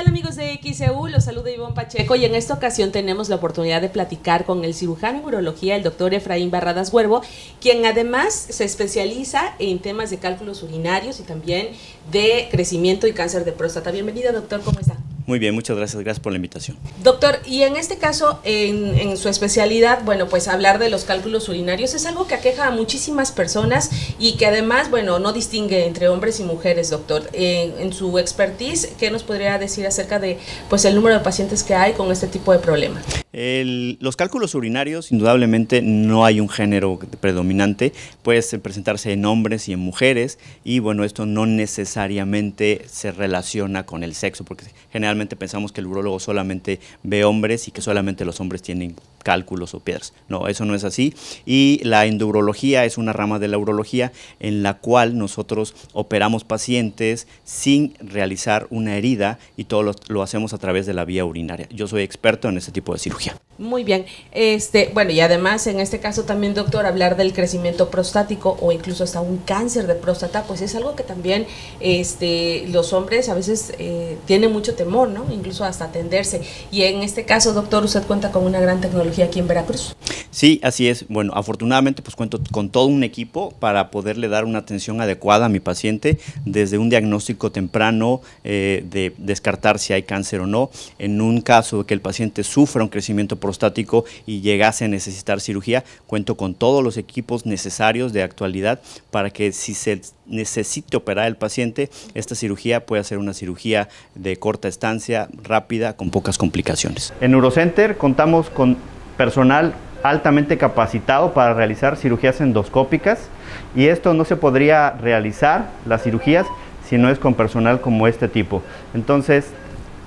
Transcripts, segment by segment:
tal amigos de XEU? Los saluda Ivonne Pacheco y en esta ocasión tenemos la oportunidad de platicar con el cirujano en urología, el doctor Efraín Barradas Huervo, quien además se especializa en temas de cálculos urinarios y también de crecimiento y cáncer de próstata. Bienvenido doctor, ¿cómo está? Muy bien, muchas gracias, gracias por la invitación. Doctor, y en este caso, en, su especialidad, bueno, pues hablar de los cálculos urinarios es algo que aqueja a muchísimas personas y que además, bueno, no distingue entre hombres y mujeres, doctor. en su expertise, ¿qué nos podría decir acerca de, pues, el número de pacientes que hay con este tipo de problemas? los cálculos urinarios, indudablemente no hay un género predominante, puede presentarse en hombres y en mujeres y bueno, esto no necesariamente se relaciona con el sexo, porque generalmente pensamos que el urólogo solamente ve hombres y que solamente los hombres tienen cálculos o piedras. No, eso no es así. Y la endurología es una rama de la urología en la cual nosotros operamos pacientes sin realizar una herida y todo lo, lo hacemos a través de la vía urinaria. Yo soy experto en este tipo de cirugía. Muy bien. Este, bueno, y además en este caso también, doctor, hablar del crecimiento prostático o incluso hasta un cáncer de próstata, pues es algo que también este, los hombres a veces eh, tienen mucho temor, ¿no? Incluso hasta atenderse. Y en este caso, doctor, usted cuenta con una gran tecnología aquí en Veracruz. Sí, así es. Bueno, afortunadamente pues cuento con todo un equipo para poderle dar una atención adecuada a mi paciente, desde un diagnóstico temprano eh, de descartar si hay cáncer o no. En un caso de que el paciente sufra un crecimiento prostático y llegase a necesitar cirugía, cuento con todos los equipos necesarios de actualidad para que si se necesite operar el paciente, esta cirugía pueda ser una cirugía de corta estancia, rápida, con pocas complicaciones. En Neurocenter contamos con personal altamente capacitado para realizar cirugías endoscópicas y esto no se podría realizar, las cirugías, si no es con personal como este tipo. Entonces,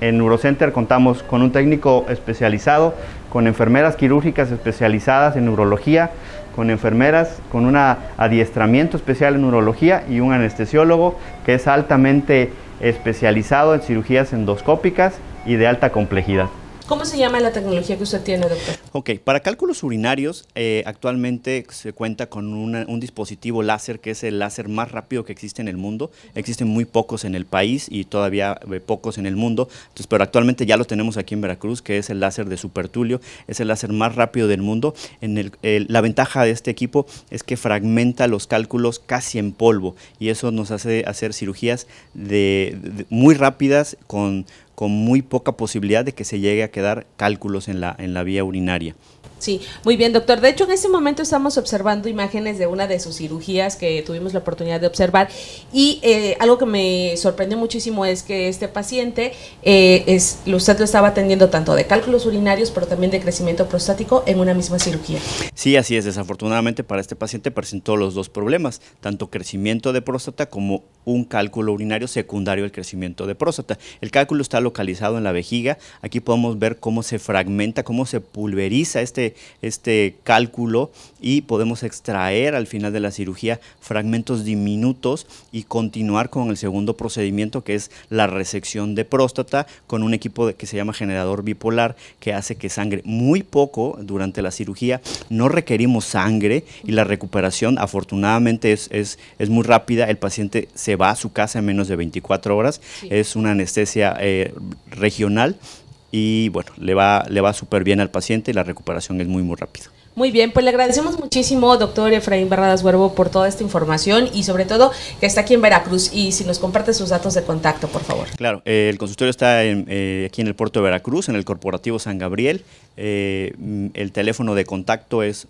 en Neurocenter contamos con un técnico especializado, con enfermeras quirúrgicas especializadas en neurología, con enfermeras con un adiestramiento especial en neurología y un anestesiólogo que es altamente especializado en cirugías endoscópicas y de alta complejidad. ¿Cómo se llama la tecnología que usted tiene, doctor? Ok, para cálculos urinarios eh, actualmente se cuenta con un dispositivo láser que es el láser más rápido que existe en el mundo. Existen muy pocos en el país y todavía eh, pocos en el mundo, entonces, pero actualmente ya lo tenemos aquí en Veracruz, que es el láser de Supertulio, es el láser más rápido del mundo. En el, la ventaja de este equipo es que fragmenta los cálculos casi en polvo y eso nos hace hacer cirugías de muy rápidas con con muy poca posibilidad de que se llegue a quedar cálculos en la, en la vía urinaria. Sí, muy bien, doctor. De hecho, en este momento estamos observando imágenes de una de sus cirugías que tuvimos la oportunidad de observar y eh, algo que me sorprendió muchísimo es que este paciente, eh, es, usted lo estaba atendiendo tanto de cálculos urinarios, pero también de crecimiento prostático en una misma cirugía. Sí, así es. Desafortunadamente para este paciente presentó los dos problemas, tanto crecimiento de próstata como un cálculo urinario secundario al crecimiento de próstata. El cálculo está localizado en la vejiga. Aquí podemos ver cómo se fragmenta, cómo se pulveriza este este, cálculo y podemos extraer al final de la cirugía fragmentos diminutos y continuar con el segundo procedimiento que es la resección de próstata con un equipo que se llama generador bipolar que hace que sangre muy poco durante la cirugía. No requerimos sangre y la recuperación afortunadamente es, es, muy rápida. El paciente se va a su casa en menos de 24 horas. Es una anestesia eh, regional y bueno, le va, le va súper bien al paciente y la recuperación es muy, muy rápida. Muy bien, pues le agradecemos muchísimo, doctor Efraín Barradas Huervo, por toda esta información y sobre todo que está aquí en Veracruz y si nos comparte sus datos de contacto, por favor. Claro, eh, el consultorio está eh, aquí en el puerto de Veracruz, en el corporativo San Gabriel. Eh, el teléfono de contacto es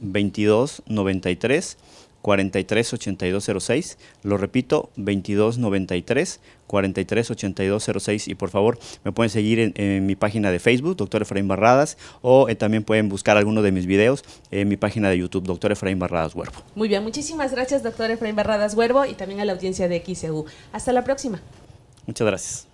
2293 438206. Lo repito, 2293 438206 y por favor me pueden seguir en, mi página de Facebook, Doctor Efraín Barradas, o eh, también pueden buscar alguno de mis videos en mi página de YouTube, Doctor Efraín Barradas Huervo. Muy bien, muchísimas gracias, Doctor Efraín Barradas Huervo, y también a la audiencia de XEU. Hasta la próxima. Muchas gracias.